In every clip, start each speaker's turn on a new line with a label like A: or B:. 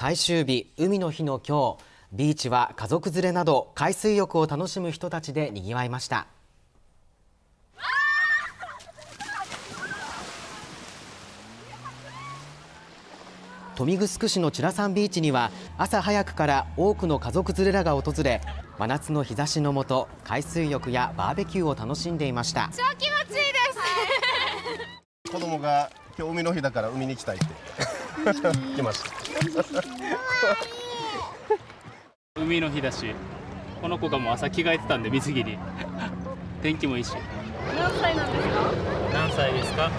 A: 最終日海の日の今日ビーチは家族連れなど海水浴を楽しむ人たちで賑わいました。豊見城市のチラサンビーチには朝早くから多くの家族連れらが訪れ真夏の日差しの下海水浴やバーベキューを楽しんでいました。
B: 超気持ちいいです。
C: 子供が今日海の日だから海に行きたいって。来ました
D: 海の日だしこの子がもう朝着替えてたんで水着に。天気もいいし。
B: 何歳なんですか？
D: 何歳ですか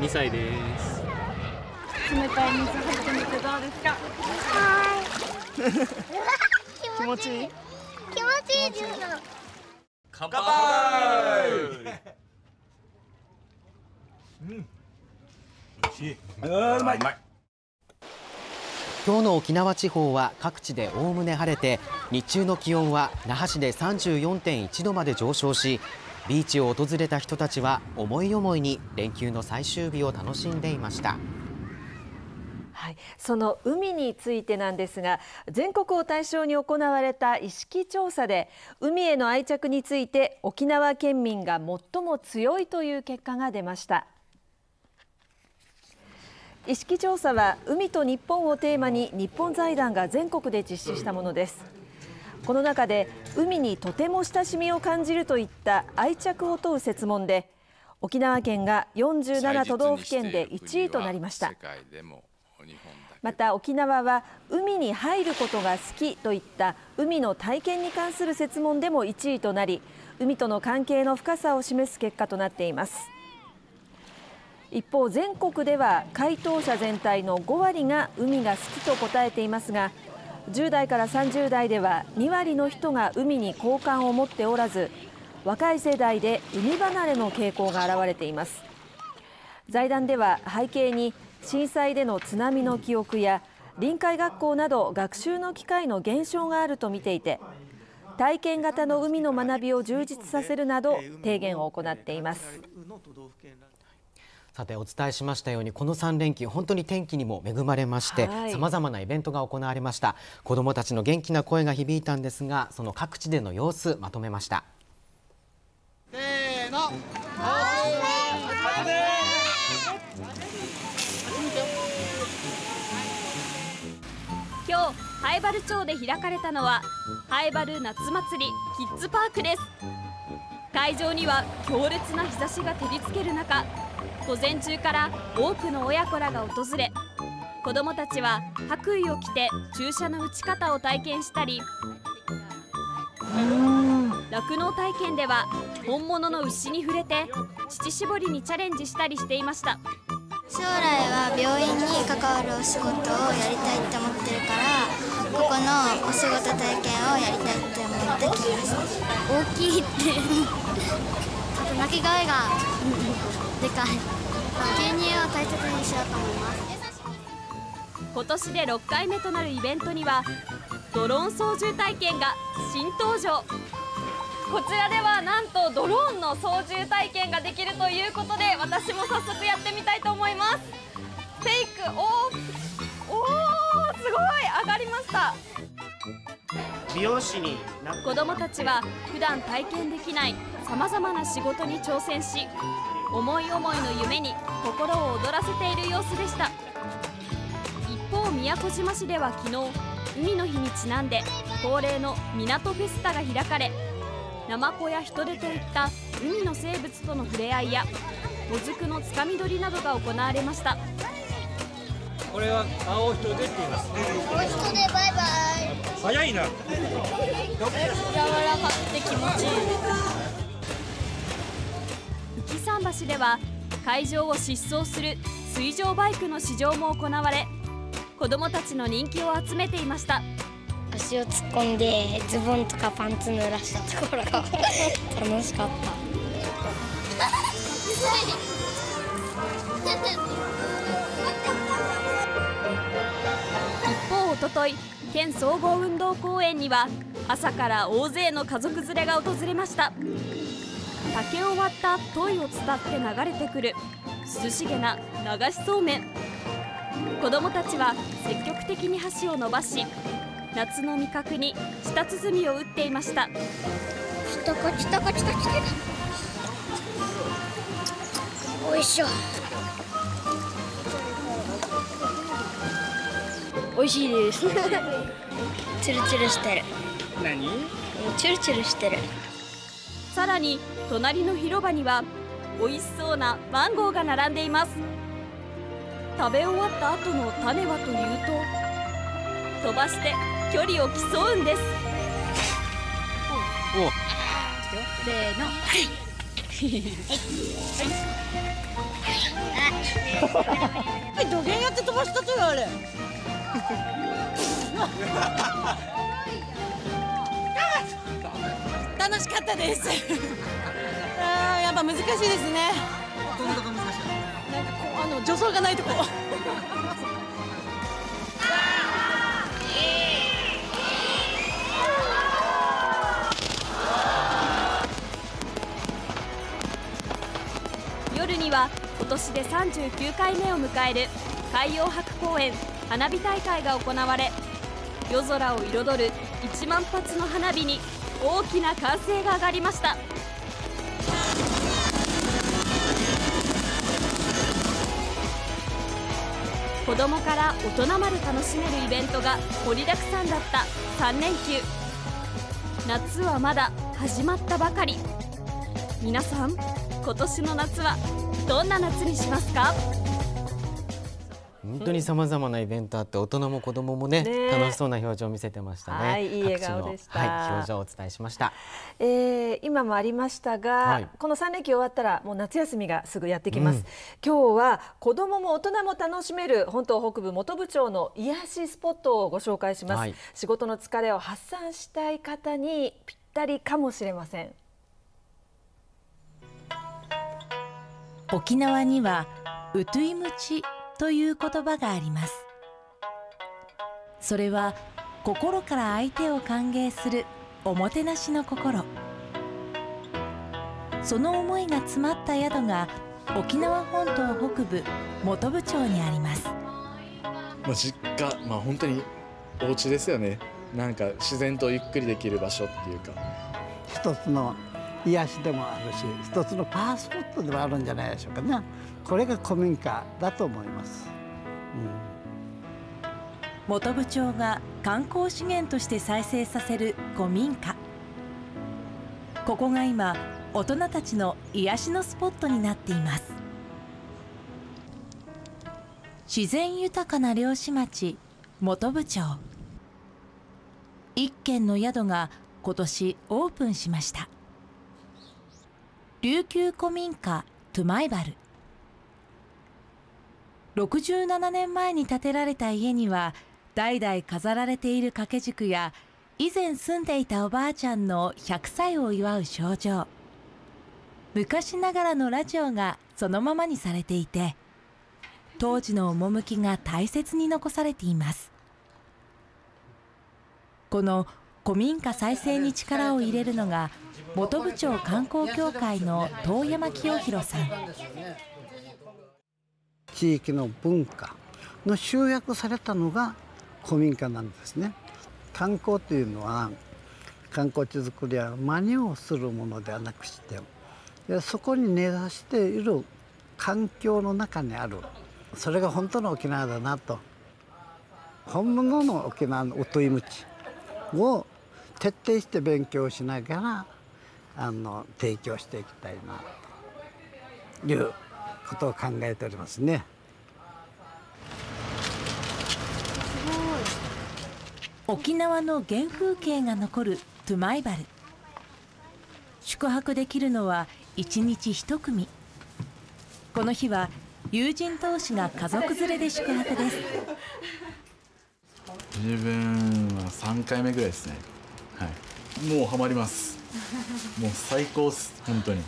D: ？2歳です。
B: 冷たい水入ってみてどうですか？
E: 気持ちいい？気持ちいい。です
D: 乾杯
A: 今日の沖縄地方は各地でおおむね晴れて日中の気温は那覇市で34.1度まで上昇しビーチを訪れた人たちは思い思いに連休の最終日を楽しんでいました。
F: はい、その海についてなんですが全国を対象に行われた意識調査で海への愛着について沖縄県民が最も強いという結果が出ました意識調査は海と日本をテーマに日本財団が全国で実施したものです。この中で海にとても親しみを感じるといった愛着を問う設問で沖縄県が47都道府県で1位となりました。また沖縄は海に入ることが好きといった海の体験に関する設問でも1位となり海との関係の深さを示す結果となっています一方全国では回答者全体の5割が海が好きと答えていますが10代から30代では2割の人が海に好感を持っておらず若い世代で海離れの傾向が現れています。財団では背景に震災での津波の記憶や臨海学校など学習の機会の減少があると見ていて体験型の海の学びを充実させるなど提言を行っています。
A: さてお伝えしましたようにこの3連休本当に天気にも恵まれましてさまざまなイベントが行われました。子どもたちの元気な声が響いたんですがその各地での様子まとめました。
G: せーの。
H: 今日灰原町で開かれたのは灰原夏祭りキッズパークです。会場には強烈な日差しが照りつける中午前中から多くの親子らが訪れ子どもたちは白衣を着て注射の打ち方を体験したり酪農体験では本物の牛に触れて乳搾りにチャレンジしたりしていました。
E: 将来は病院に関わるお仕事をやりたいって思ってるからここのお仕事体験をやりたいって思ってきました。大きいって。あと鳴き声がでかい牛乳を大切にしようと思います
H: 今年で6回目となるイベントにはドローン操縦体験が新登場。こちらではなんとドローンの操縦体験ができるということで私も早速やってみたいと思います。フェイクおーおーすごい上がりました。
G: 美容師に
H: 子どもたちは普段体験できないさまざまな仕事に挑戦し思い思いの夢に心を躍らせている様子でした。一方宮古島市では昨日海の日にちなんで恒例の港フェスタが開かれナマコや人手といった海の生物との触れ合いやもずくのつかみ取りなどが行われました。
I: これは青人手って言います
E: 青人でバイバイ。
I: 早いな。
H: 柔らかくて気持ちいい浮桟橋では会場を疾走する水上バイクの試乗も行われ子どもたちの人気を集めていました。
E: 足を突っ込んでズボンとかパンツ濡らしたところが 楽しかった。
H: 一方おととい県総合運動公園には朝から大勢の家族連れが訪れました竹を割った問いを伝って流れてくる。涼しげな流しそうめん。子どもたちは積極的に箸を伸ばし夏の味覚に舌鼓を打っていました。
E: ちたこちたこちたこちたおいしょ。美味しいです。チルチルしてる。
I: 何？
E: チルチルしてる
H: さらに隣の広場には美味しそうなマンゴーが並んでいます。食べ終わった後の種はというと飛ばして距離を競うんです。
B: せーの。
J: はい。土下やって飛ばしたとよあれ楽しかったです。あやっぱ難しいですね。なんかこうあの助走がないとこ。
H: 夜には今年で39回目を迎える海洋博公園花火大会が行われ夜空を彩る1万発の花火に大きな歓声が上がりました。子供から大人まで楽しめるイベントが盛りだくさんだった3連休。夏はまだ始まったばかり。皆さん今年の夏はどんな夏にしますか？
A: 本当にさまざまなイベントあって大人も子供もね
F: ね。
A: 楽しそうな表情を見せてましたね。
F: はいいい笑顔でした。
A: 各地のはい、表情をお伝えしました。
F: えー今もありましたが、
A: はい。
F: この3連休終わったらもう夏休みがすぐやってきます、
A: うん。
F: 今日は子どもも大人も楽しめる本島北部本部町の癒しスポットをご紹介します、
A: はい。
F: 仕事の疲れを発散したい方にぴったりかもしれません。
K: 沖縄にはウトゥイムチという言葉があります。それは心から相手を歓迎するおもてなしの心。その思いが詰まった宿が沖縄本島北部本部町にあります。
L: まあ、実家、まあ、本当にお家ですよね。なんか自然とゆっくりできる場所っていうか。
M: 一つの癒しでもあるし一つのパワースポットでもあるんじゃないでしょうかねこれが古民家だと思います、
K: 本部町が観光資源として再生させる古民家。ここが今大人たちの癒しのスポットになっています。自然豊かな漁師町本部町。一軒の宿が今年オープンしました。琉球古民家トゥマイバル。67年前に建てられた家には代々飾られている掛け軸や以前住んでいたおばあちゃんの100歳を祝う賞状昔ながらのラジオがそのままにされていて当時の趣が大切に残されています。この古民家再生に力を入れるのが本部町観光協会の遠山清弘さん。
M: 地域の文化の集約されたのが古民家なんですね観光というのは観光地づくりは真似をするものではなくしてそこに根ざしている環境の中にあるそれが本当の沖縄だなと本物の沖縄の音いむちを徹底して勉強しながらあの提供していきたいなということを考えておりますね。
K: 沖縄の原風景が残るトゥマイバル。宿泊できるのは1日1組。この日は友人同士が家族連れで宿泊です。
L: 自分は3回目ぐらいですね。はい。もうハマります。もう最高っす本当に。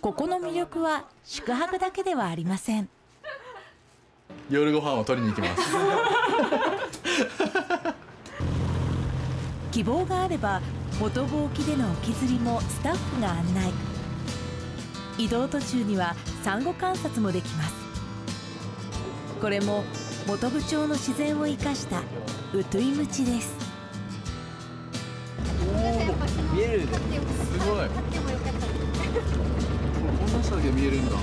K: ここの魅力は宿泊だけではありません。
L: 夜ご飯を取りに行きます
K: 希望があれば元部沖での沖釣りもスタッフが案内。移動途中にはサンゴ観察もできます。これも本部町の自然を生かしたウトゥイムチです。
L: 見える。すごい。こんな下で見えるんだ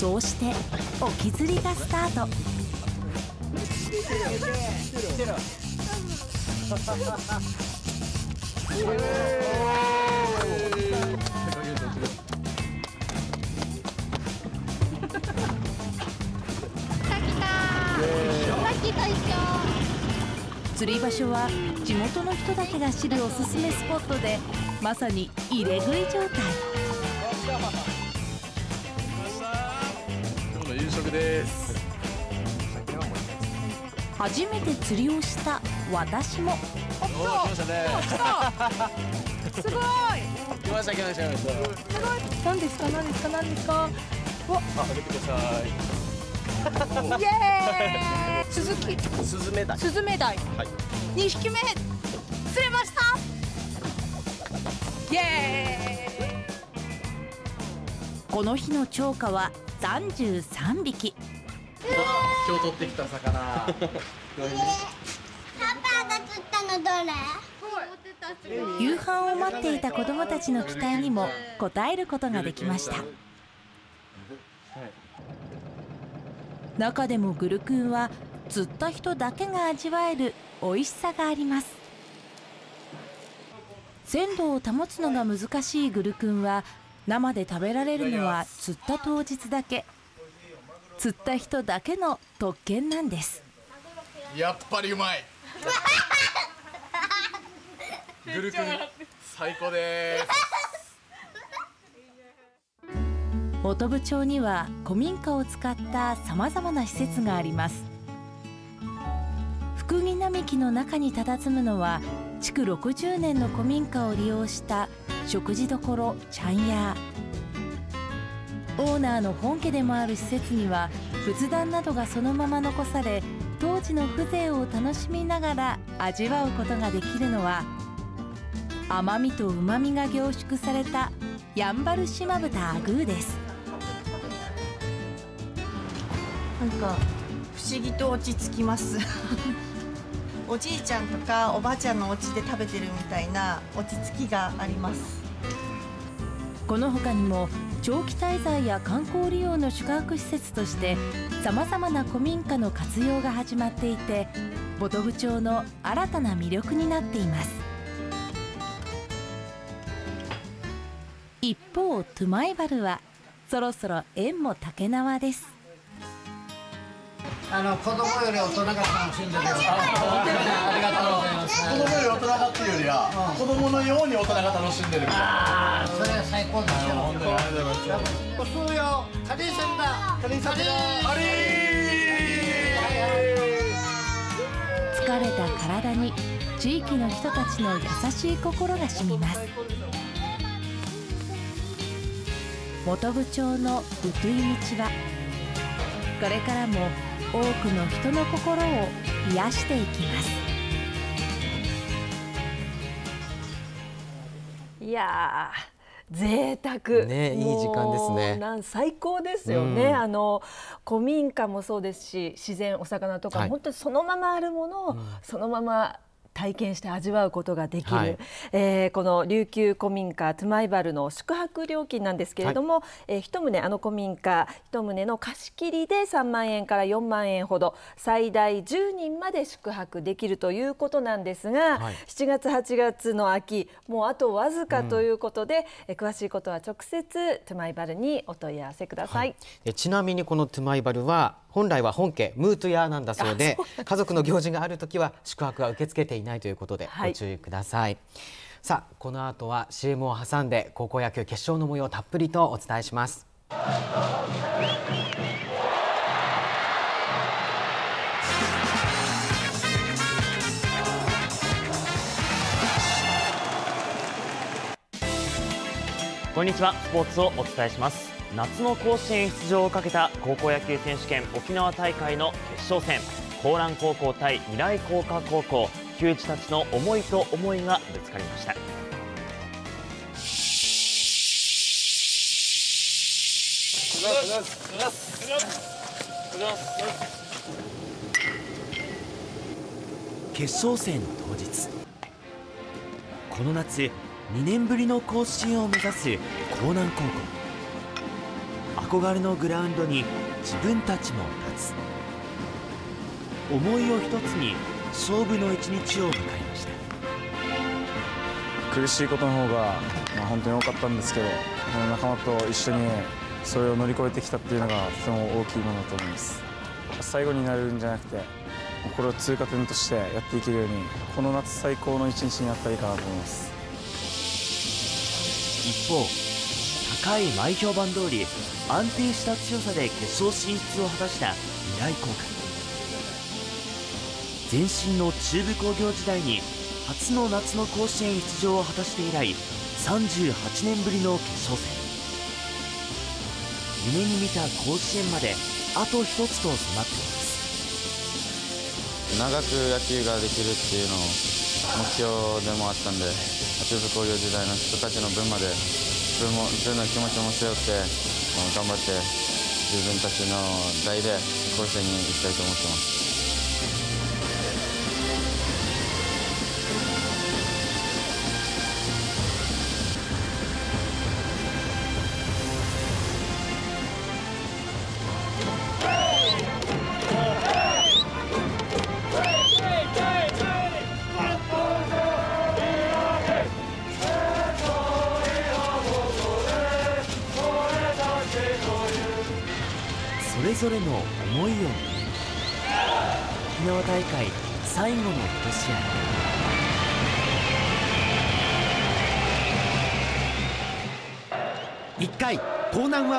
K: そうして沖釣りがスタート。釣り場所は地元の人だけが知るおすすめスポットでまさに入れ食い状態。
L: 今日の夕食です。
K: 初めて釣りをした私も。
L: おー来ましたね。
J: すごい。
L: 来ました来ました来ました。
J: すごい。何ですか何ですか何ですか。わ
L: あ開けてください。
J: イエーイ。鈴木
C: スズメダイ。
J: スズメダイ
C: はい。
J: 2匹目釣れました。イエ
K: この日の釣果は33匹。
L: 今日取ってきた魚。
E: パパが釣ったのどれ？
K: 夕飯を待っていた子どもたちの期待にも応えることができました。中でもグルクンは釣った人だけが味わえる美味しさがあります。鮮度を保つのが難しいグルクンは生で食べられるのは釣った当日だけ。釣った人だけの特権なんです。
L: やっぱりうまい。グルクン最高です。
K: 本部町には古民家を使ったさまざまな施設があります。福木並木の中に佇むのは築60年の古民家を利用した食事処ちゃんやオーナーの本家でもある施設には仏壇などがそのまま残され当時の風情を楽しみながら味わうことができるのは甘みと旨みが凝縮されたやんばる島豚アグーです。
N: なんか不思議と落ち着きます。おじいちゃんとかおばあちゃんのお家で食べてるみたいな落ち着きがあります。
K: この他にも長期滞在や観光利用の宿泊施設としてさまざまな古民家の活用が始まっていて本部町の新たな魅力になっています。一方トゥマイバルはそろそろ縁も竹縄です。
M: あの子供より大人が楽しんでるよ。
L: ありがとうございます子供より大人がっていうよりは、子供のように大人が楽しんでるみたいな
M: ああ、それは最高ですよ。
L: 本当にありがとうございます
M: おそうよ、カリーさんだ。カリーさんだ。
L: カリ
K: 疲れた体に地域の人たちの優しい心が染みます本部町のウトゥイ道はこれからも多くの人の心を癒していきます。
F: いやー贅沢。
A: ねいい時間ですね。
F: 最高ですよね、
A: うん。
F: あの古民家もそうですし自然お魚とか、
A: はい。
F: 本当にそのままあるものをそのまま体験して味わうことができる、
A: はい。
F: えーこの琉球古民家トゥマイバルの宿泊料金なんですけれども、えー一棟あの古民家一棟の貸し切りで3万円から4万円ほど最大10人まで宿泊できるということなんですが、
A: はい。
F: 7月8月の秋もうあとわずかということで、えー詳しいことは直接トゥマイバルにお問い合わせください。
A: でちなみにこのトゥマイバルは本来は本家ムートヤーなんだそうで家族の行事があるときは宿泊は受け付けていないということで
F: はい。
A: ご注意ください、さあこの後は CM を挟んで高校野球決勝の模様をたっぷりとお伝えします。
O: こんにちはスポーツをお伝えします夏の甲子園出場をかけた高校野球選手権沖縄大会の決勝戦。高蘭高校対未来工科高校。球児たちの思いと思いがぶつかりました。
P: 決勝戦当日。この夏2年ぶりの甲子園を目指す江南高校。憧れのグラウンドに自分たちも立つ。思いを一つに勝負の一日を迎えました。
Q: 苦しいことの方が、まあ、本当に多かったんですけど仲間と一緒にそれを乗り越えてきたっていうのがとても大きいものだと思います。最後になるんじゃなくてこれを通過点としてやっていけるようにこの夏最高の一日になったらいいかなと思います。
P: 一方高い前評判通り安定した強さで決勝進出を果たした未来高校前身の中部工業時代に初の夏の甲子園出場を果たして以来38年ぶりの決勝戦。夢に見た甲子園まであと一つと迫っています。
Q: 長く野球ができるっていうのを目標でもあったんで中部工業時代の人たちの分まで自分も自分の気持ちも背負って頑張って自分たちの代で甲子園に行きたいと思ってます。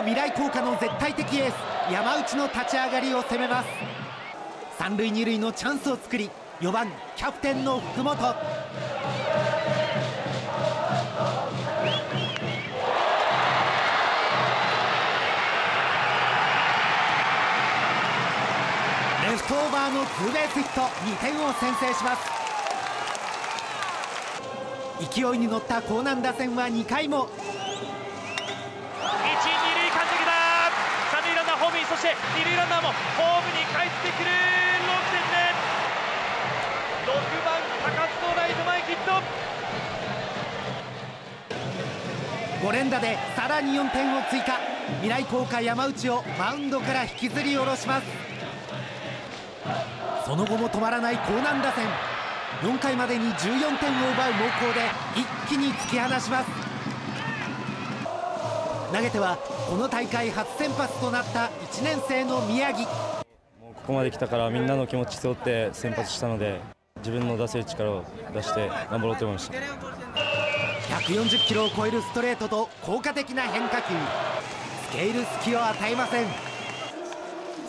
R: は未来高科の絶対的エース山内の立ち上がりを攻めます。三塁二塁のチャンスを作り4番キャプテンの福本。レフトオーバーのツーベースヒット2点を先制します。勢いに乗った江南打線は2回も
S: して二塁ランナーもホームに帰ってくる。6点目6番高津のライト前ヒット。
R: 5連打でさらに4点を追加。未来高校山内をマウンドから引きずり下ろします。その後も止まらない江南打線。4回までに14点を奪う猛攻で一気に突き放します。投げてはこの大会初先発となった1年生の宮城。
Q: ここまで来たからみんなの気持ち背負って先発したので自分の出せる力を出して頑張ろうと思いました。
R: 140キロを超えるストレートと効果的な変化球。つけ入る隙を与えません。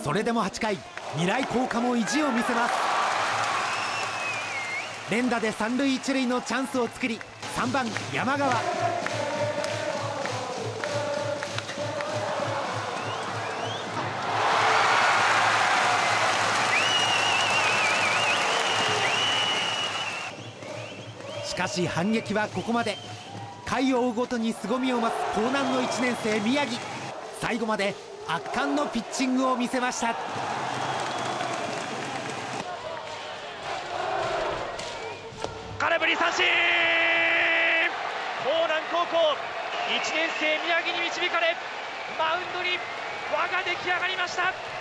R: それでも8回未来高科も意地を見せます。連打で三塁一塁のチャンスを作り3番山川しかし反撃はここまで。回を追うごとに凄みを増す江南の1年生宮城。最後まで圧巻のピッチングを見せました。
S: 空振り三振。江南高校。1年生宮城に導かれマウンドに輪が出来上がりました。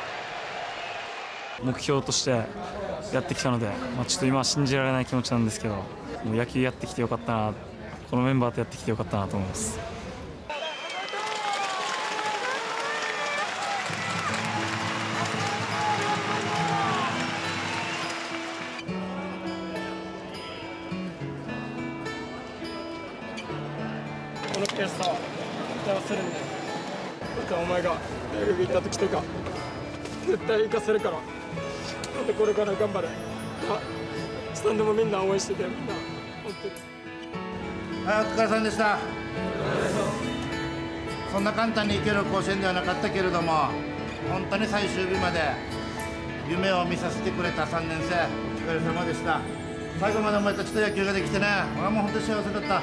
Q: 目標としてやってきたので、まあ、ちょっと今は信じられない気持ちなんですけどもう野球やってきてよかったなこのメンバーとやってきてよかったなと思います。
I: の悔しさは絶対忘れんねだってお前が大学行った時とか絶対生かせるから。またこれから頑張れスタンドもみんな応援しててみんな本当に
T: はい、お疲れさんでした。そんな簡単に行ける甲子園ではなかったけれども、本当に最終日まで夢を見させてくれた3年生、お疲れ様でした。最後までお前たちと野球ができてね、俺はもう本当に幸せだった。あ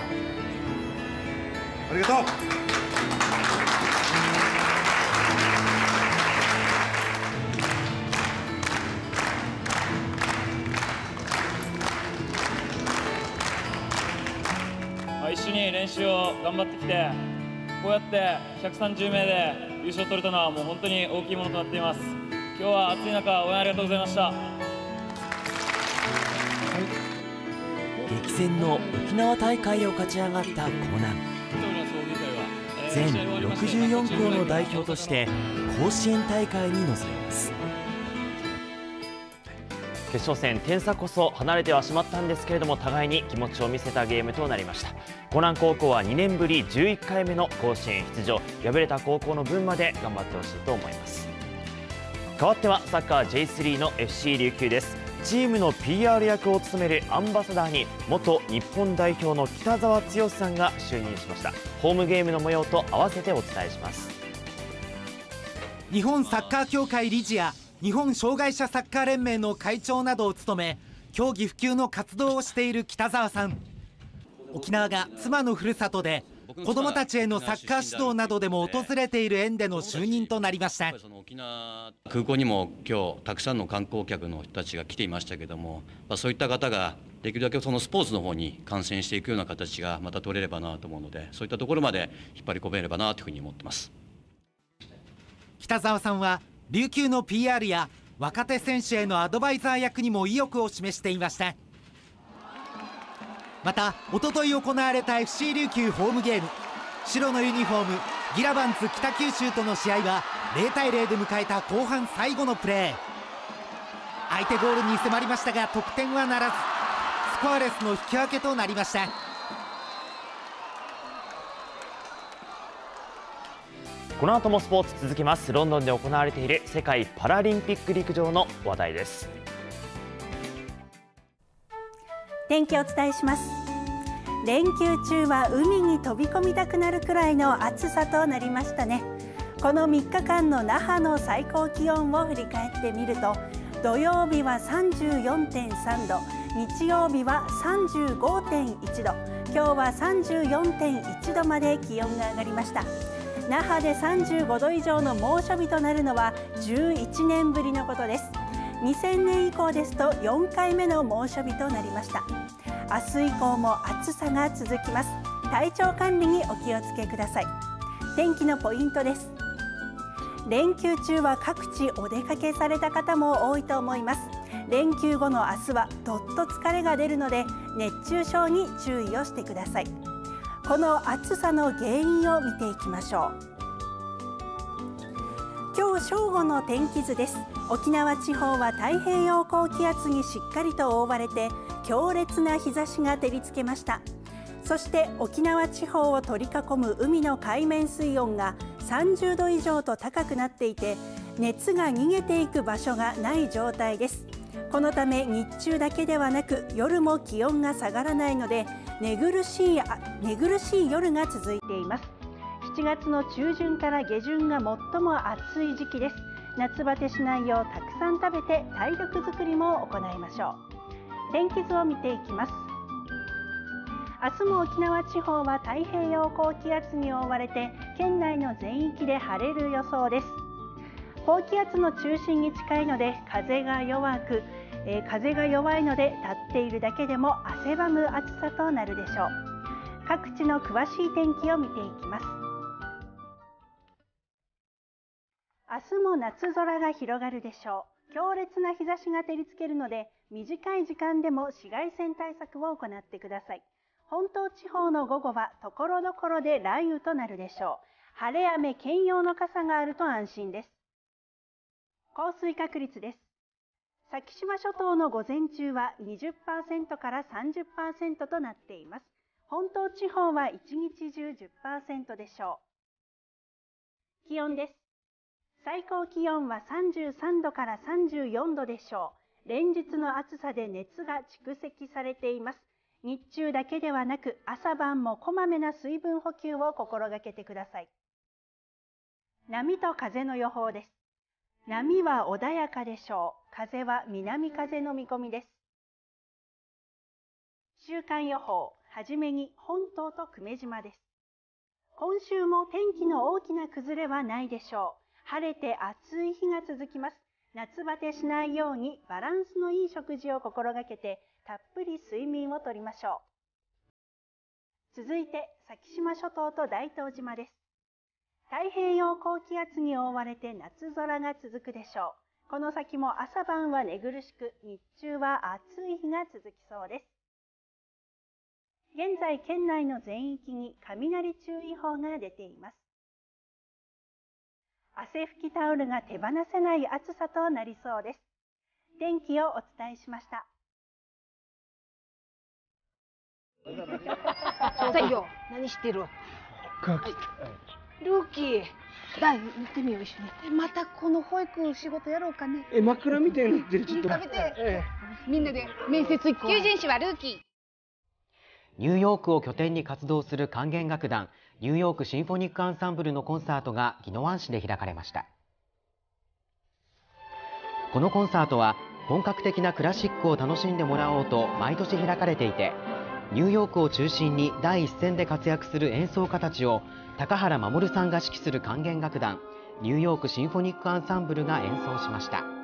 T: りがとう
I: 頑張ってきてこうやって130名で優勝取れたのはもう本当に大きいものとなっています。今日は暑い中応援ありがとうございました。
P: 激戦の沖縄大会を勝ち上がった江南。全64校の代表として甲子園大会に臨みます。
O: 決勝戦点差こそ離れてはしまったんですけれども互いに気持ちを見せたゲームとなりました湖南高校は2年ぶり11回目の甲子園出場。敗れた高校の分まで頑張ってほしいと思います。変わってはサッカー J3 の FC 琉球です。チームの PR 役を務めるアンバサダーに元日本代表の北澤剛さんが就任しました。ホームゲームの模様と合わせてお伝えします。
R: 日本サッカー協会理事や日本障害者サッカー連盟の会長などを務め競技普及の活動をしている北澤さん。沖縄が妻のふるさとで子どもたちへのサッカー指導などでも訪れている縁での就任となりました。
U: 空港にも今日たくさんの観光客の人たちが来ていましたけども、まあ、そういった方ができるだけそのスポーツの方に感染していくような形がまた取れればなと思うのでそういったところまで引っ張り込めればなというふうに思ってます。
R: 北澤さんは琉球の PR や若手選手へのアドバイザー役にも意欲を示していましたまたおととい行われた FC 琉球ホームゲーム。白のユニフォームギラバンズ北九州との試合は0対0で迎えた後半最後のプレー。相手ゴールに迫りましたが得点はならずスコアレスの引き分けとなりました。
O: この後もスポーツ続きます。ロンドンで行われている世界パラリンピック陸上の話題です。
V: 天気をお伝えします連休中は海に飛び込みたくなるくらいの暑さとなりましたね。この3日間の那覇の最高気温を振り返ってみると土曜日は34.3度日曜日は35.1度今日は34.1度まで気温が上がりました。那覇で35度以上の猛暑日となるのは11年ぶりのことです。2000年以降ですと4回目の猛暑日となりました。明日以降も暑さが続きます。体調管理にお気をつけください。天気のポイントです。連休中は各地お出かけされた方も多いと思います。連休後の明日はどっと疲れが出るので熱中症に注意をしてください。この暑さの原因を見ていきましょう。今日正午の天気図です。沖縄地方は太平洋高気圧にしっかりと覆われて強烈な日差しが照りつけました。そして沖縄地方を取り囲む海の海面水温が30度以上と高くなっていて熱が逃げていく場所がない状態です。このため日中だけではなく夜も気温が下がらないので寝苦しい寝苦しい夜が続いています。7月の中旬から下旬が最も暑い時期です。夏バテしないようたくさん食べて体力づくりも行いましょう。天気図を見ていきます。明日も沖縄地方は太平洋高気圧に覆われて県内の全域で晴れる予想です。高気圧の中心に近いので風が弱く、えー、風が弱いので立っているだけでも汗ばむ暑さとなるでしょう。各地の詳しい天気を見ていきます。明日も夏空が広がるでしょう。強烈な日差しが照りつけるので短い時間でも紫外線対策を行ってください。本島地方の午後は所々で雷雨となるでしょう。晴れ雨兼用の傘があると安心です。降水確率です。先島諸島の午前中は20%から30%となっています。本島地方は一日中10%でしょう。気温です。最高気温は33度から34度でしょう。連日の暑さで熱が蓄積されています。日中だけではなく朝晩もこまめな水分補給を心がけてください。波と風の予報です。波は穏やかでしょう。風は南風の見込みです。週間予報。はじめに本島と久米島です。今週も天気の大きな崩れはないでしょう。晴れて暑い日が続きます夏バテしないようにバランスのいい食事を心がけてたっぷり睡眠をとりましょう続いて先島諸島と大東島です。太平洋高気圧に覆われて夏空が続くでしょう。この先も朝晩は寝苦しく、日中は暑い日が続きそうです。現在県内の全域に雷注意報が出ています。汗拭きタオルが手放せない暑さとなりそうです。天気をお伝えしました。
W: 太陽、何してる？ルーキー。だい、見てみよう、一緒に。またこの保育仕事やろうかね。
I: え、枕みたいになってる、ちょっと。
W: 食べて、みんなで面接行こう。求人誌はルーキー。
A: ニューヨークを拠点に活動する管弦楽団ニューヨークシンフォニックアンサンブルのコンサートが宜野湾市で開かれました。このコンサートは本格的なクラシックを楽しんでもらおうと毎年開かれていてニューヨークを中心に第一線で活躍する演奏家たちを高原守さんが指揮する管弦楽団ニューヨークシンフォニックアンサンブルが演奏しました。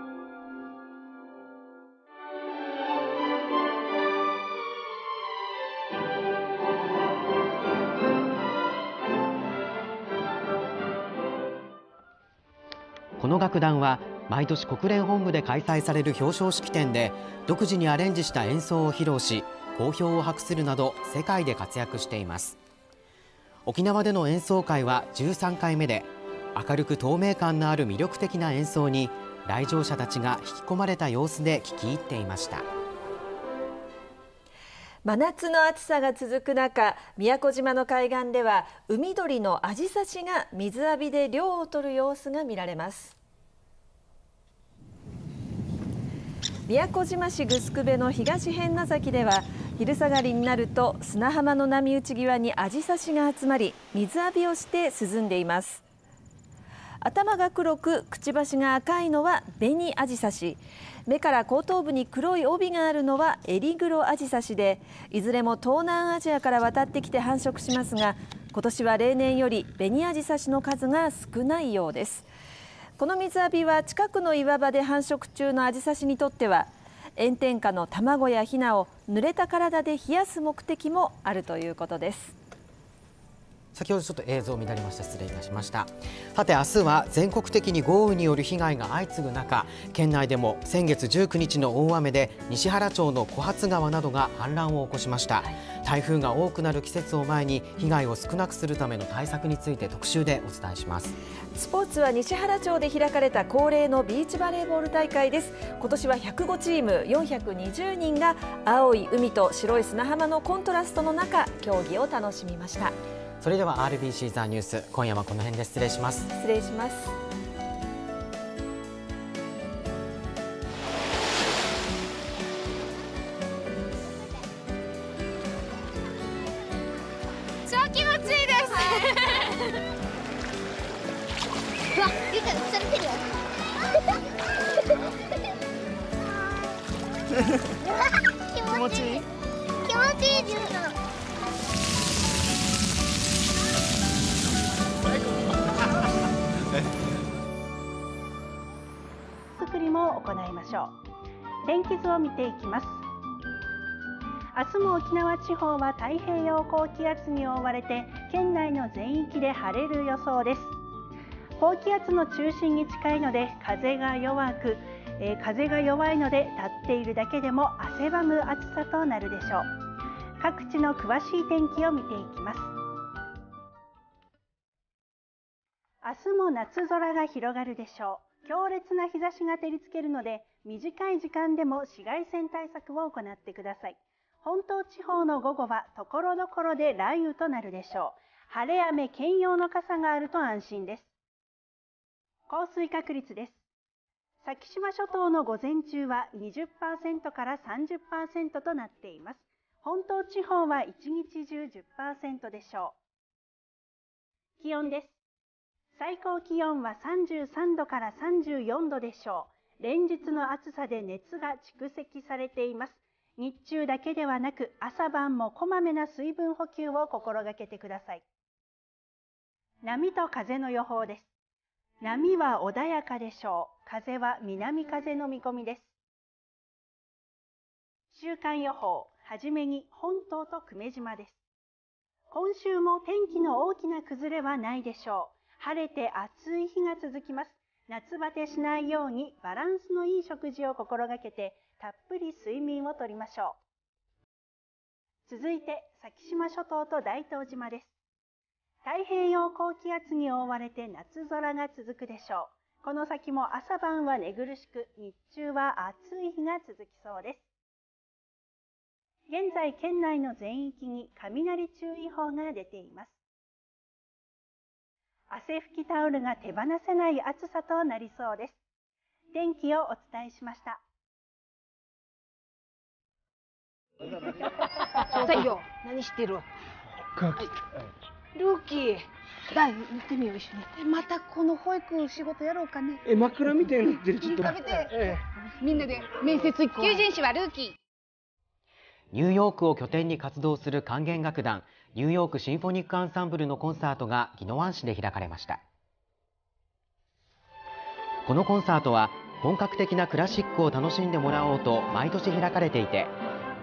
A: この楽団は毎年国連本部で開催される表彰式典で独自にアレンジした演奏を披露し好評を博するなど世界で活躍しています。沖縄での演奏会は13回目で明るく透明感のある魅力的な演奏に来場者たちが引き込まれた様子で聞き入っていました。
F: 真夏の暑さが続く中宮古島の海岸では海鳥のアジサシが水浴びで漁を取る様子が見られます。宮古島市城部の東辺名崎では昼下がりになると砂浜の波打ち際にアジサシが集まり水浴びをして涼んでいます。頭が黒くくちばしが赤いのはベニアジサシ。目から後頭部に黒い帯があるのはエリグロアジサシでいずれも東南アジアから渡ってきて繁殖しますが今年は例年よりベニアジサシの数が少ないようです。この水浴びは近くの岩場で繁殖中のアジサシにとっては炎天下の卵やヒナを濡れた体で冷やす目的もあるということです。
A: 先ほどちょっと映像乱れました。失礼いたしました。さて明日は全国的に豪雨による被害が相次ぐ中県内でも先月19日の大雨で西原町の小発川などが氾濫を起こしました、台風が多くなる季節を前に被害を少なくするための対策について特集でお伝えします。
F: スポーツは西原町で開かれた恒例のビーチバレーボール大会です。今年は105チーム420人が青い海と白い砂浜のコントラストの中競技を楽しみました
A: それでは RBC ザニュース今夜はこの辺で失礼します。
F: 失礼します。
V: しょう。天気図を見ていきます。明日も沖縄地方は太平洋高気圧に覆われて県内の全域で晴れる予想です。高気圧の中心に近いので風が弱く、えー、風が弱いので立っているだけでも汗ばむ暑さとなるでしょう。各地の詳しい天気を見ていきます。明日も夏空が広がるでしょう。強烈な日差しが照りつけるので短い時間でも紫外線対策を行ってください。本島地方の午後はところどころで雷雨となるでしょう。晴れ雨兼用の傘があると安心です。降水確率です。先島諸島の午前中は20%から30%となっています。本島地方は一日中10%でしょう。気温です。最高気温は33度から34度でしょう。連日の暑さで熱が蓄積されています。日中だけではなく朝晩もこまめな水分補給を心がけてください。波と風の予報です。波は穏やかでしょう。風は南風の見込みです。週間予報、はじめに本島と久米島です。今週も天気の大きな崩れはないでしょう。晴れて暑い日が続きます。夏バテしないようにバランスのいい食事を心がけて、たっぷり睡眠をとりましょう。続いて、先島諸島と大東島です。太平洋高気圧に覆われて夏空が続くでしょう。この先も朝晩は寝苦しく、日中は暑い日が続きそうです。現在県内の全域に雷注意報が出ています。汗拭きタオルが手放せない暑さとなりそうです。天気をお伝えしました。
W: さいよ、何してる？ルーキー、だい、見てみよう、一緒に。またこの保育仕事やろうかね。
I: え、枕みたいになってる、ちょっと。
W: 食べて、みんなで面接行こう。求人誌はルーキー。
A: ニューヨークを拠点に活動する管弦楽団ニューヨークシンフォニックアンサンブルのコンサートが宜野湾市で開かれました。このコンサートは本格的なクラシックを楽しんでもらおうと毎年開かれていて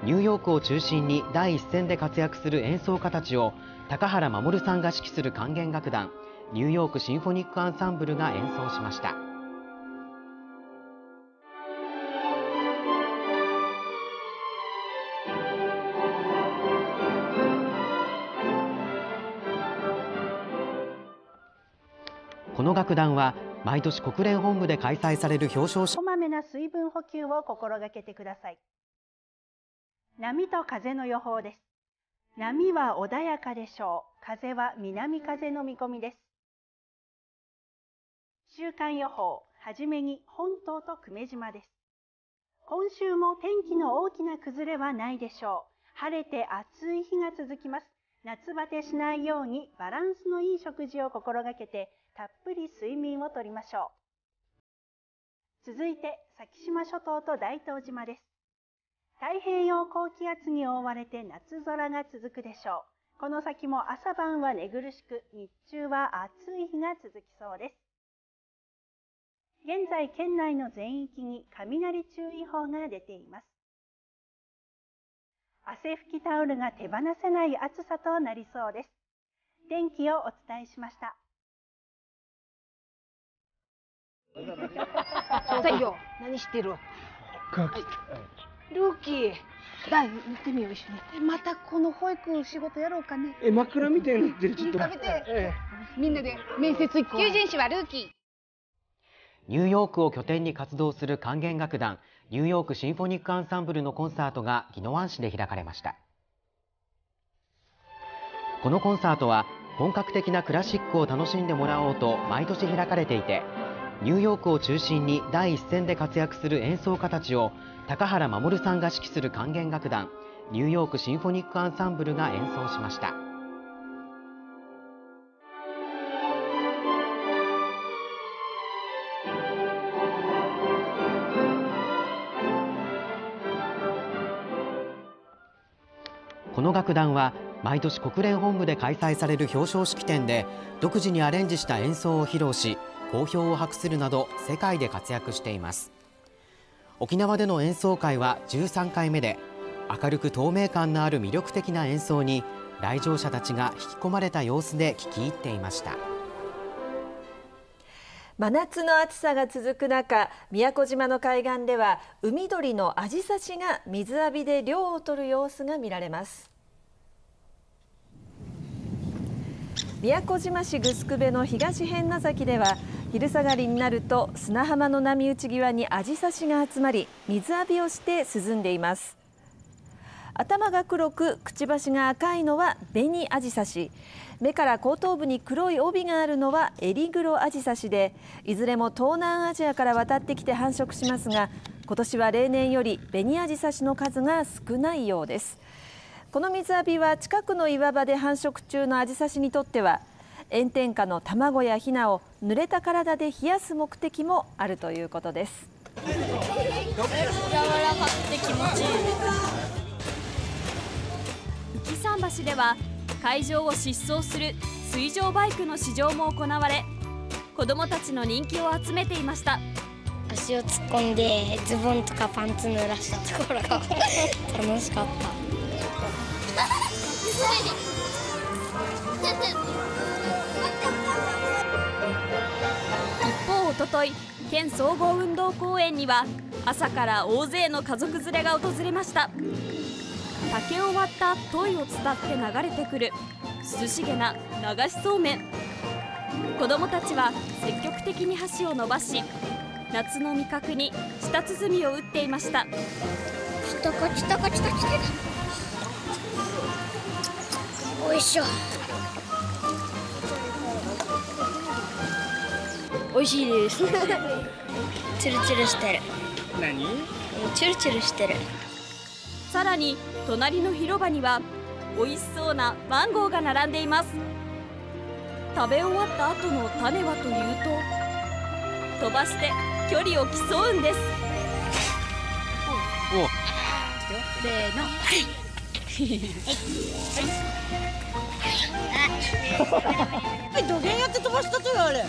A: ニューヨークを中心に第一線で活躍する演奏家たちを高原守さんが指揮する管弦楽団ニューヨークシンフォニックアンサンブルが演奏しました。楽団は毎年国連本部で開催される表彰式。
V: こまめな水分補給を心がけてください。波と風の予報です。波は穏やかでしょう。風は南風の見込みです。週間予報。はじめに本島と久米島です。今週も天気の大きな崩れはないでしょう。晴れて暑い日が続きます。夏バテしないようにバランスのいい食事を心がけてたっぷり睡眠をとりましょう。続いて、先島諸島と大東島です。太平洋高気圧に覆われて夏空が続くでしょう。この先も朝晩は寝苦しく、日中は暑い日が続きそうです。現在県内の全域に雷注意報が出ています。汗拭きタオルが手放せない暑さとなりそうです。天気をお伝えしました。
W: さいよ、何してる？ルーキー、だい、見てみよう、一緒に。またこの保育仕事やろうかね。
I: え、枕みたいになってる、ちょっと。
W: 食べて、みんなで面接行こう。求人誌はルーキー。
A: ニューヨークを拠点に活動する管弦楽団ニューヨークシンフォニックアンサンブルのコンサートが宜野湾市で開かれましたこのコンサートは本格的なクラシックを楽しんでもらおうと毎年開かれていてニューヨークを中心に第一線で活躍する演奏家たちを高原守さんが指揮する管弦楽団ニューヨークシンフォニックアンサンブルが演奏しました。この楽団は毎年国連本部で開催される表彰式典で独自にアレンジした演奏を披露し好評を博するなど世界で活躍しています。沖縄での演奏会は13回目で明るく透明感のある魅力的な演奏に来場者たちが引き込まれた様子で聞き入っていました。
F: 真夏の暑さが続く中宮古島の海岸では海鳥のアジサシが水浴びで漁を取る様子が見られます。宮古島市城部の東辺名崎では昼下がりになると砂浜の波打ち際にアジサシが集まり水浴びをして涼んでいます。頭が黒くくちばしが赤いのはベニアジサシ。目から後頭部に黒い帯があるのはエリグロアジサシでいずれも東南アジアから渡ってきて繁殖しますが今年は例年よりベニアジサシの数が少ないようです。この水浴びは近くの岩場で繁殖中のアジサシにとっては炎天下の卵やヒナを濡れた体で冷やす目的もあるということです。
E: 柔らかくて気持ちいい
H: 浮桟橋では会場を疾走する水上バイクの試乗も行われ子どもたちの人気を集めていました。
X: 足を突っ込んでズボンとかパンツ濡らしたところが 楽しかった
H: おととい県総合運動公園には朝から大勢の家族連れが訪れました。竹を割ったトイを伝って流れてくる涼しげな流しそうめん。子どもたちは積極的に箸を伸ばし夏の味覚に舌鼓を打っていました。
X: 来たか来たか来た来た。おいしょ。美味しいです。チュルチュルしてる。
I: 何？
X: チュルチュルしてる。
H: さらに隣の広場には美味しそうなマンゴーが並んでいます。食べ終わった後の種はというと飛ばして距離を競うんです。
X: せーの。
J: はい。土下やって飛ばしたとよあれ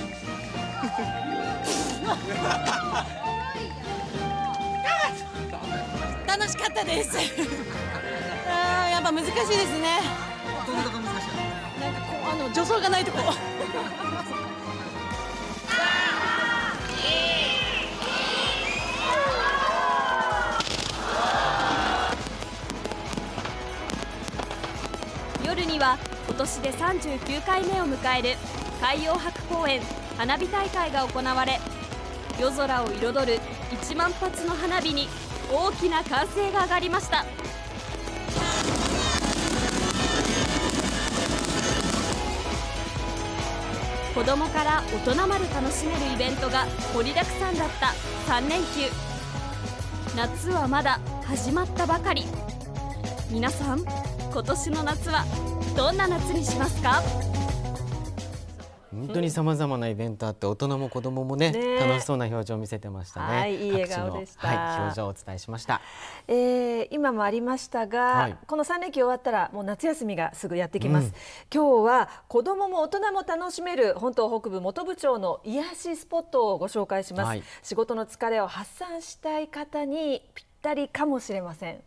J: 楽しかったです。あやっぱ難しいですね。どんなとこ難しいなんかこうあの助走がないとこ。
H: 夜には今年で39回目を迎える海洋博公園。花火大会が行われ夜空を彩る1万発の花火に大きな歓声が上がりました。子供から大人まで楽しめるイベントが盛りだくさんだった3連休。夏はまだ始まったばかり。皆さん今年の夏はどんな夏にしますか？
A: 当にさまざまなイベントあって大人も子供もね
F: ね。
A: 楽しそうな表情を見せてましたね。
F: はいいい笑顔でした。
A: 各地のはい、表情をお伝えしました。
F: えー今もありましたが、
A: はい。
F: この3連休終わったらもう夏休みがすぐやってきます、
A: うん。
F: 今日は子どもも大人も楽しめる本島北部本部町の癒しスポットをご紹介します、
K: はい。
F: 仕事の疲れを発散したい方にぴったりかもしれません。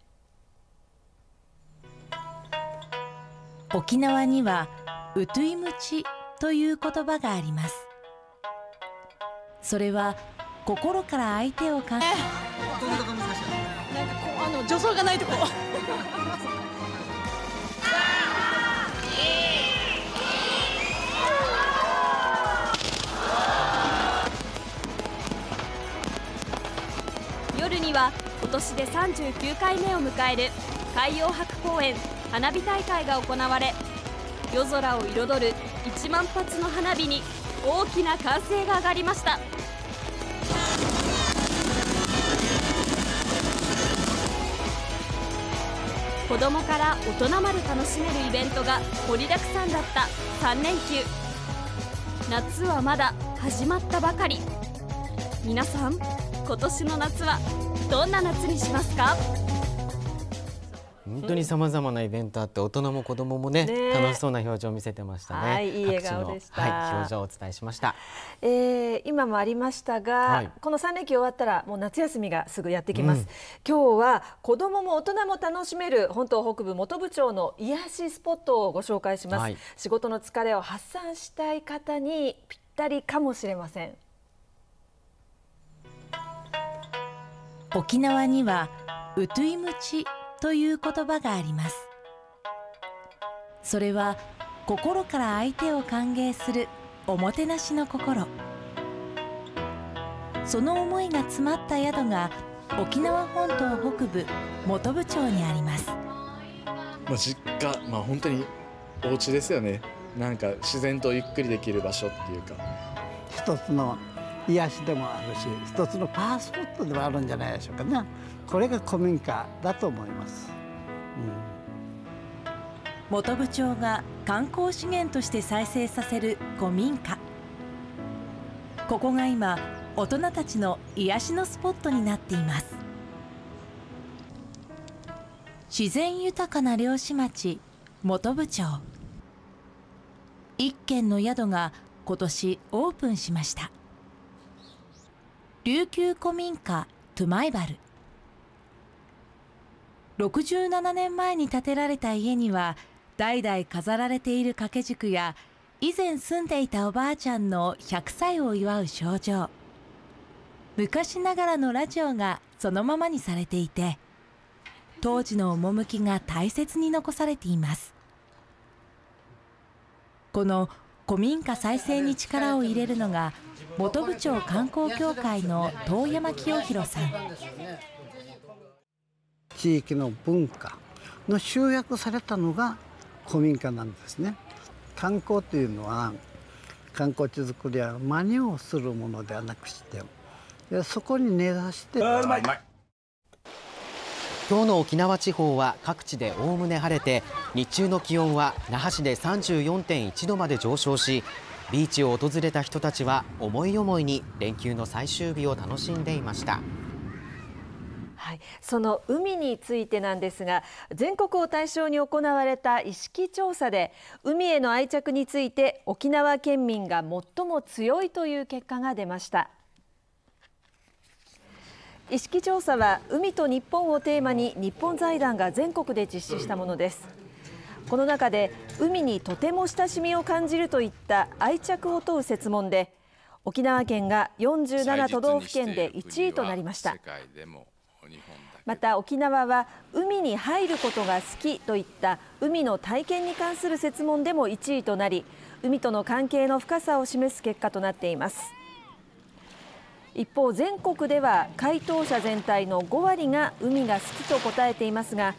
K: 沖縄にはウトゥイムチという言葉があります。それは心から相手を考え
J: なんかこうあの助走がないとこ。
H: 夜には今年で39回目を迎える海洋博公園花火大会が行われ夜空を彩る1万発の花火に大きな歓声が上がりました。子供から大人まで楽しめるイベントが盛りだくさんだった3連休。夏はまだ始まったばかり。皆さん今年の夏はどんな夏にしますか？
A: 本当にさまざまなイベントあって大人も子供もね
F: ね。
A: 楽しそうな表情を見せてましたね。
F: はいいい笑顔でした。
A: 各地のはい、表情をお伝えしました。
F: えー今もありましたが、
A: はい。
F: この3連休終わったらもう夏休みがすぐやってきます、
A: うん。
F: 今日は子どもも大人も楽しめる本島北部本部町の癒しスポットをご紹介します、
K: はい。
F: 仕事の疲れを発散したい方にぴったりかもしれません。
K: 沖縄にはウトゥイムチという言葉があります。それは心から相手を歓迎するおもてなしの心。その思いが詰まった宿が沖縄本島北部本部町にあります。
L: まあ、実家、まあ、本当にお家ですよね。なんか自然とゆっくりできる場所っていうか。
M: 一つの癒しでもあるし一つのパワースポットでもあるんじゃないでしょうかね。これが古民家だと思います、
K: 本部町が観光資源として再生させる古民家。ここが今大人たちの癒しのスポットになっています。自然豊かな漁師町本部町。一軒の宿が今年オープンしました。琉球古民家トゥマイバル。67年前に建てられた家には代々飾られている掛け軸や以前住んでいたおばあちゃんの100歳を祝う賞状昔ながらのラジオがそのままにされていて当時の趣が大切に残されています。この古民家再生に力を入れるのが本部町観光協会の遠山清弘さん。
M: 地域の文化の集約されたのが古民家なんですね。観光というのは観光地づくりは真似をするものではなくしてそこに根ざして
A: 今日の沖縄地方は各地でおおむね晴れて日中の気温は那覇市で34.1度まで上昇しビーチを訪れた人たちは思い思いに連休の最終日を楽しんでいました。
F: はい、その海についてなんですが全国を対象に行われた意識調査で海への愛着について沖縄県民が最も強いという結果が出ました。意識調査は海と日本をテーマに日本財団が全国で実施したものです。この中で海にとても親しみを感じるといった愛着を問う設問で沖縄県が47都道府県で1位となりました。また沖縄は海に入ることが好きといった海の体験に関する設問でも1位となり海との関係の深さを示す結果となっています。一方全国では回答者全体の5割が海が好きと答えていますが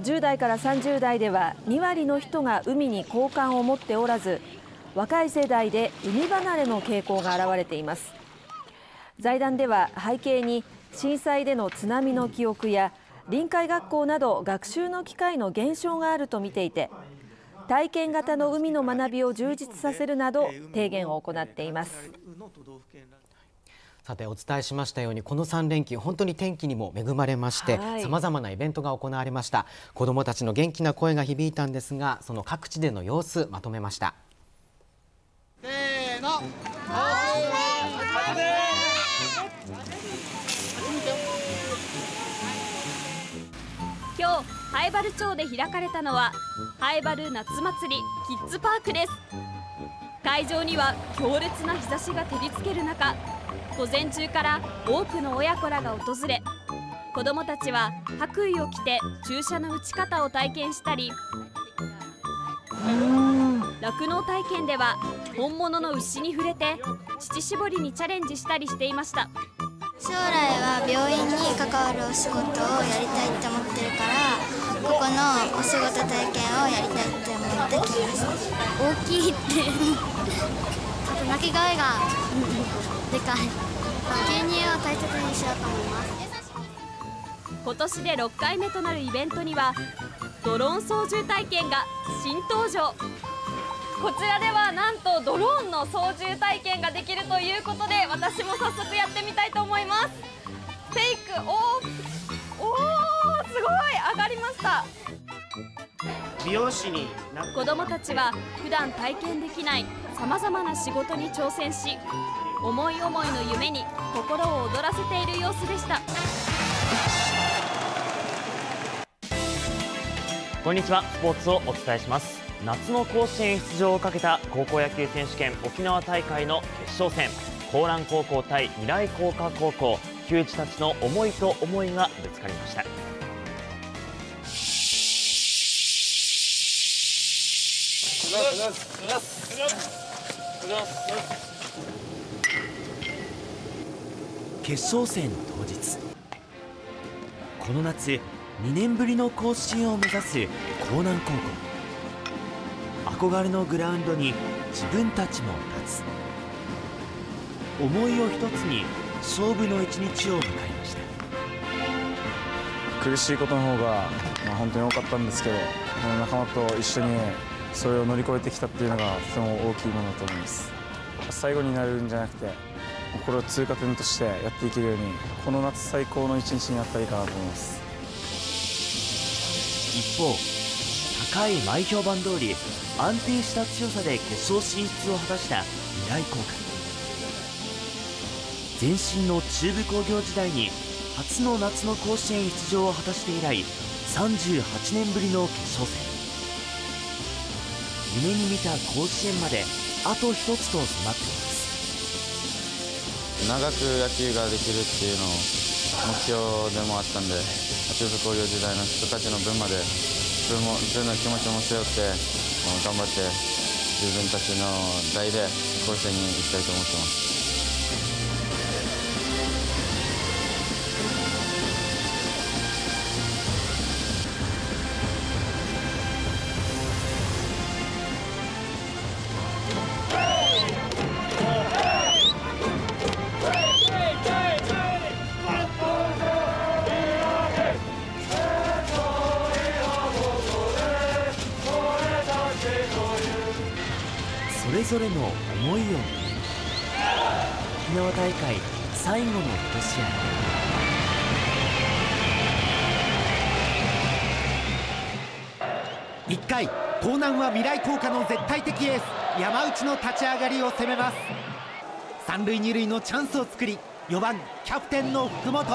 F: 10代から30代では2割の人が海に好感を持っておらず若い世代で海離れの傾向が現れています。財団では背景に震災での津波の記憶や臨海学校など学習の機会の減少があると見ていて体験型の海の学びを充実させるなど提言を行っています。
A: さてお伝えしましたようにこの3連休本当に天気にも恵まれましてさまざまなイベントが行われました。子どもたちの元気な声が響いたんですがその各地での様子まとめました。
Y: せーの。
H: 今日灰原町で開かれたのは灰原夏祭りキッズパークです。会場には強烈な日差しが照りつける中午前中から多くの親子らが訪れ子どもたちは白衣を着て注射の打ち方を体験したり酪農体験では本物の牛に触れて乳搾りにチャレンジしたりしていました。
E: 将来は病院に関わるお仕事をやりたいって思ってるからここのお仕事体験をやりたいって思ってきました。大きいって。あと鳴き声がでかい牛乳を大切にしようと思います
H: 今年で6回目となるイベントにはドローン操縦体験が新登場。こちらではなんとドローンの操縦体験ができるということで私も早速やってみたいと思います。テイクオーおーすごい上がりました。
Y: 美容師に
H: 子どもたちは普段体験できないさまざまな仕事に挑戦し思い思いの夢に心を躍らせている様子でした。
O: こんにちは。スポーツをお伝えします。夏の甲子園出場をかけた高校野球選手権沖縄大会の決勝戦。高蘭高校対未来工科高校。球児たちの思いと思いがぶつかりました
P: 決勝戦当日。この夏2年ぶりの甲子園を目指す江南高校。憧れのグラウンドに自分たちも立つ。思いを一つに勝負の一日を迎えました。
Q: 苦しいことの方が、まあ、本当に多かったんですけど仲間と一緒にそれを乗り越えてきたっていうのがとても大きいものだと思います。最後になるんじゃなくてこれを通過点としてやっていけるようにこの夏最高の一日になったらいいかなと思います。
P: 一方高い前評判通り安定した強さで決勝進出を果たした未来工科前身の中部工業時代に初の夏の甲子園出場を果たして以来38年ぶりの決勝戦。夢に見た甲子園まであと一つと迫っています。
Q: 長く野球ができるっていうのを目標でもあったんで中部工業時代の人たちの分まで自分も自分の気持ちも背負って頑張って自分たちの代で甲子園に行きたいと思ってます。
R: は未来効果の絶対的エース山内の立ち上がりを攻めます。三塁二塁のチャンスを作り4番キャプテンの福本。レ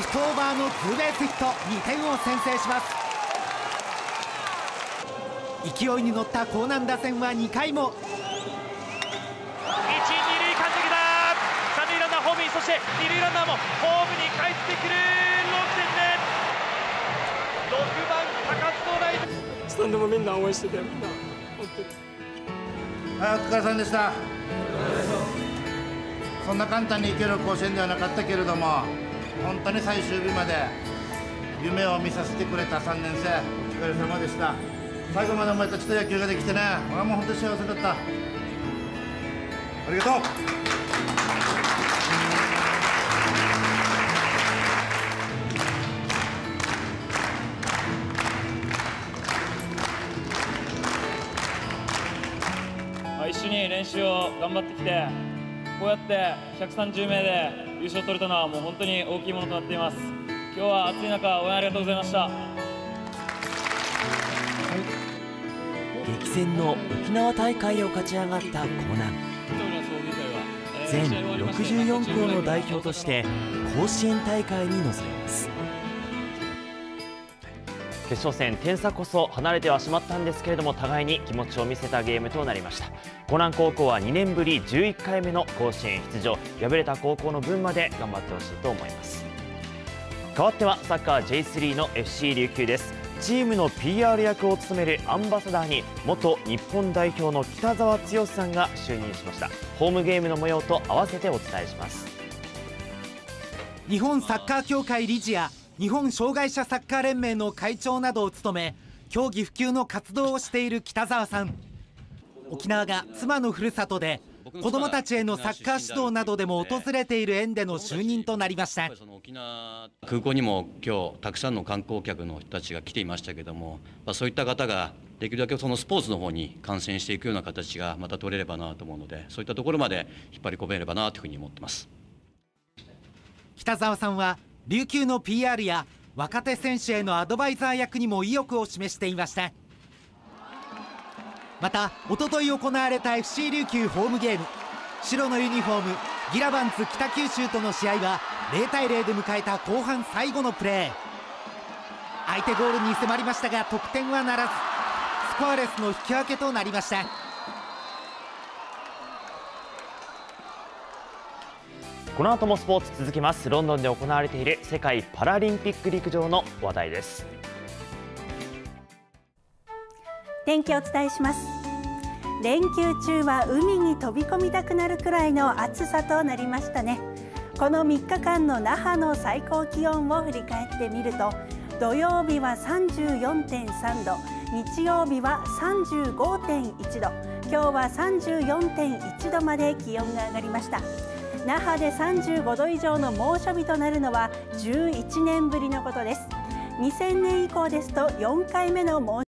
R: フトオーバーのツーベースヒット2点を先制します。勢いに乗った江南打線は2回も
S: して二塁ランナーもホームに帰ってくる6点目6番高津のライト
I: スタンドもみんな応援しててみんな本当に。
T: お疲れさんでした。そんな簡単にいける甲子園ではなかったけれども本当に最終日まで夢を見させてくれた3年生お疲れ様でした。最後までお前たちと野球ができてね俺はもう本当に幸せだった。ありがとう。
Z: 頑張ってきてこうやって130名で優勝を取れたのはもう本当に大きいものとなっています。今日は暑い中応援ありがとうございました。
P: 激戦の沖縄大会を勝ち上がった江南。全64校の代表として甲子園大会に臨みます。
O: 決勝戦点差こそ離れてはしまったんですけれども互いに気持ちを見せたゲームとなりました湖南高校は2年ぶり11回目の甲子園出場。敗れた高校の分まで頑張ってほしいと思います。変わってはサッカー J3 の FC 琉球です。チームの PR 役を務めるアンバサダーに元日本代表の北澤剛さんが就任しました。ホームゲームの模様と合わせてお伝えします。
R: 日本サッカー協会理事や日本障害者サッカー連盟の会長などを務め競技普及の活動をしている北澤さん。沖縄が妻のふるさとで子どもたちへのサッカー指導などでも訪れている縁での就任となりました。
U: 空港にも今日たくさんの観光客の人たちが来ていましたけども、まあ、そういった方ができるだけそのスポーツの方に感染していくような形がまた取れればなと思うのでそういったところまで引っ張り込めればなというふうに思ってます。
R: 北澤さんは琉球の PR や若手選手へのアドバイザー役にも意欲を示していましたまたおととい行われた FC 琉球ホームゲーム。白のユニフォームギラバンツ北九州との試合は0対0で迎えた後半最後のプレー。相手ゴールに迫りましたが得点はならず。スコアレスの引き分けとなりました。
O: この後もスポーツ続きます。ロンドンで行われている世界パラリンピック陸上の話題です。
V: 天気をお伝えします。連休中は海に飛び込みたくなるくらいの暑さとなりましたね。この3日間の那覇の最高気温を振り返ってみると土曜日は34.3度日曜日は35.1度今日は34.1度まで気温が上がりました。那覇で35度以上の猛暑日となるのは11年ぶりのことです。2000年以降ですと4回目の猛